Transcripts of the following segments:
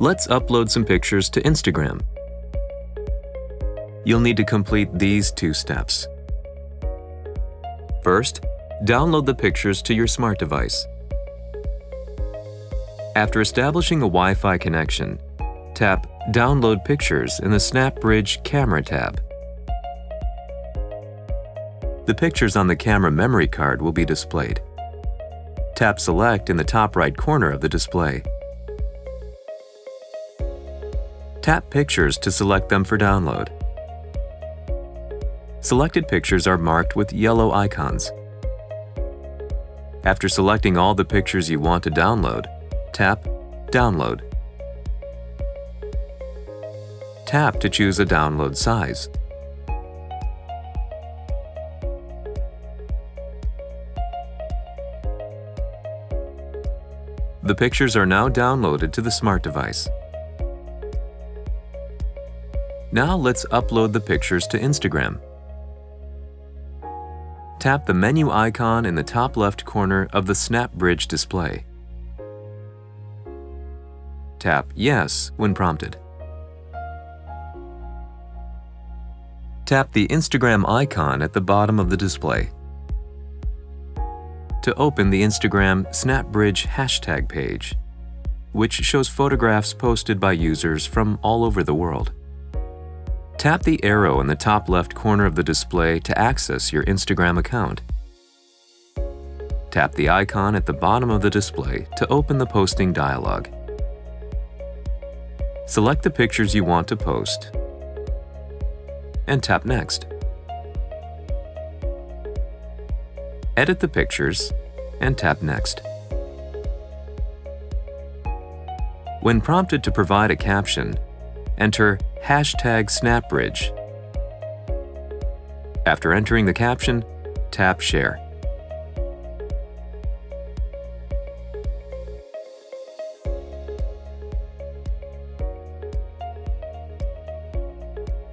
Let's upload some pictures to Instagram. You'll need to complete these two steps. First, download the pictures to your smart device. After establishing a Wi-Fi connection, tap Download Pictures in the SnapBridge Camera tab. The pictures on the camera memory card will be displayed. Tap Select in the top right corner of the display. Tap Pictures to select them for download. Selected pictures are marked with yellow icons. After selecting all the pictures you want to download, tap Download. Tap to choose a download size. The pictures are now downloaded to the smart device. Now let's upload the pictures to Instagram. Tap the menu icon in the top left corner of the SnapBridge display. Tap Yes when prompted. Tap the Instagram icon at the bottom of the display. To open the Instagram SnapBridge hashtag page, which shows photographs posted by users from all over the world. Tap the arrow in the top left corner of the display to access your Instagram account. Tap the icon at the bottom of the display to open the posting dialog. Select the pictures you want to post and tap Next. Edit the pictures and tap Next. When prompted to provide a caption, enter hashtag SnapBridge. After entering the caption, tap Share.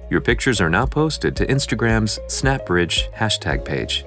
Your pictures are now posted to Instagram's SnapBridge hashtag page.